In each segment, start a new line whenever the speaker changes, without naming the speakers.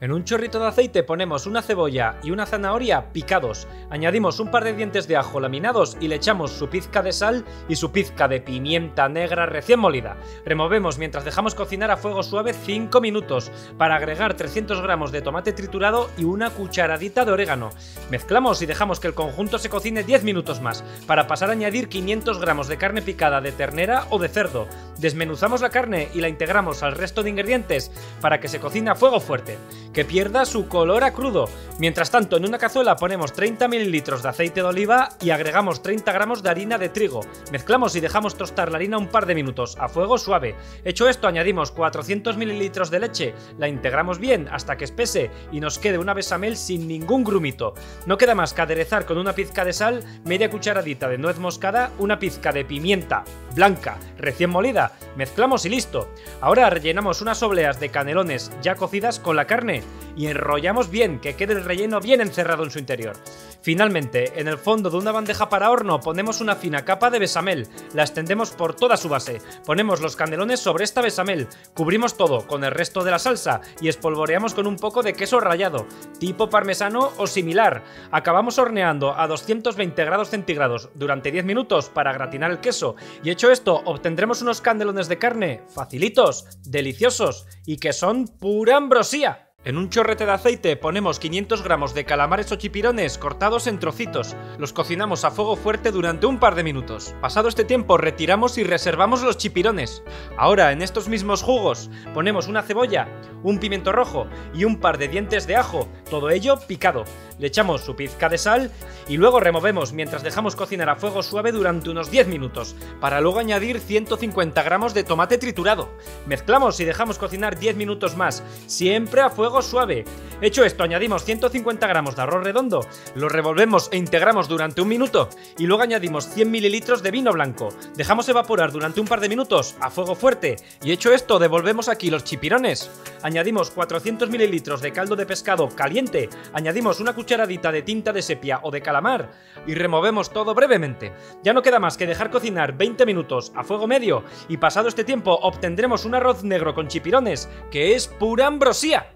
En un chorrito de aceite ponemos una cebolla y una zanahoria picados, añadimos un par de dientes de ajo laminados y le echamos su pizca de sal y su pizca de pimienta negra recién molida. Removemos mientras dejamos cocinar a fuego suave 5 minutos para agregar 300 gramos de tomate triturado y una cucharadita de orégano. Mezclamos y dejamos que el conjunto se cocine 10 minutos más para pasar a añadir 500 gramos de carne picada de ternera o de cerdo. Desmenuzamos la carne y la integramos al resto de ingredientes para que se cocine a fuego fuerte que pierda su color a crudo. Mientras tanto, en una cazuela ponemos 30 mililitros de aceite de oliva y agregamos 30 gramos de harina de trigo. Mezclamos y dejamos tostar la harina un par de minutos a fuego suave. Hecho esto, añadimos 400 mililitros de leche, la integramos bien hasta que espese y nos quede una besamel sin ningún grumito. No queda más que aderezar con una pizca de sal, media cucharadita de nuez moscada, una pizca de pimienta blanca recién molida. Mezclamos y listo. Ahora rellenamos unas obleas de canelones ya cocidas con la carne y enrollamos bien, que quede el relleno bien encerrado en su interior. Finalmente, en el fondo de una bandeja para horno ponemos una fina capa de besamel, la extendemos por toda su base, ponemos los canelones sobre esta besamel, cubrimos todo con el resto de la salsa y espolvoreamos con un poco de queso rallado, tipo parmesano o similar. Acabamos horneando a 220 grados centígrados durante 10 minutos para gratinar el queso y hecho esto obtendremos unos canelones de carne facilitos, deliciosos y que son pura ambrosía. En un chorrete de aceite ponemos 500 gramos de calamares o chipirones cortados en trocitos. Los cocinamos a fuego fuerte durante un par de minutos. Pasado este tiempo retiramos y reservamos los chipirones. Ahora en estos mismos jugos ponemos una cebolla, un pimiento rojo y un par de dientes de ajo, todo ello picado. Le echamos su pizca de sal y luego removemos mientras dejamos cocinar a fuego suave durante unos 10 minutos, para luego añadir 150 gramos de tomate triturado. Mezclamos y dejamos cocinar 10 minutos más, siempre a fuego suave. Hecho esto, añadimos 150 gramos de arroz redondo, lo revolvemos e integramos durante un minuto y luego añadimos 100 mililitros de vino blanco. Dejamos evaporar durante un par de minutos a fuego fuerte y hecho esto, devolvemos aquí los chipirones. Añadimos 400 mililitros de caldo de pescado caliente, añadimos una cucharadita de tinta de sepia o de calamar y removemos todo brevemente. Ya no queda más que dejar cocinar 20 minutos a fuego medio y pasado este tiempo obtendremos un arroz negro con chipirones que es pura ambrosía.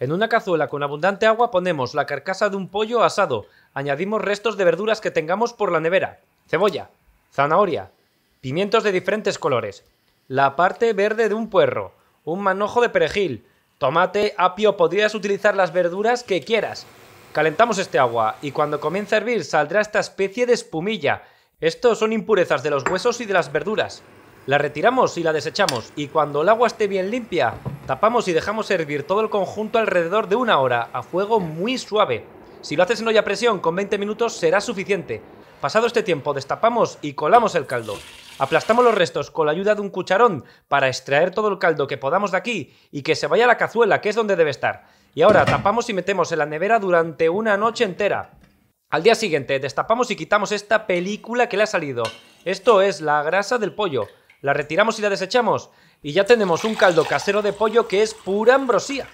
En una cazuela con abundante agua ponemos la carcasa de un pollo asado, añadimos restos de verduras que tengamos por la nevera, cebolla, zanahoria, pimientos de diferentes colores, la parte verde de un puerro, un manojo de perejil, tomate, apio, podrías utilizar las verduras que quieras. Calentamos este agua y cuando comience a hervir saldrá esta especie de espumilla. Estos son impurezas de los huesos y de las verduras. La retiramos y la desechamos y cuando el agua esté bien limpia, tapamos y dejamos hervir todo el conjunto alrededor de una hora a fuego muy suave. Si lo haces en olla a presión con 20 minutos será suficiente. Pasado este tiempo destapamos y colamos el caldo. Aplastamos los restos con la ayuda de un cucharón para extraer todo el caldo que podamos de aquí y que se vaya a la cazuela, que es donde debe estar. Y ahora tapamos y metemos en la nevera durante una noche entera. Al día siguiente destapamos y quitamos esta película que le ha salido. Esto es la grasa del pollo la retiramos y la desechamos y ya tenemos un caldo casero de pollo que es pura ambrosía.